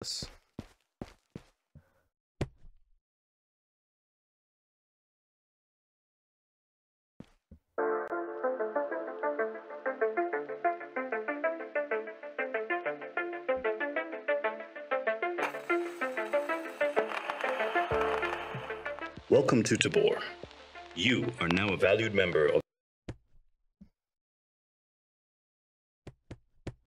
this. Welcome to Tabor. You are now a valued member of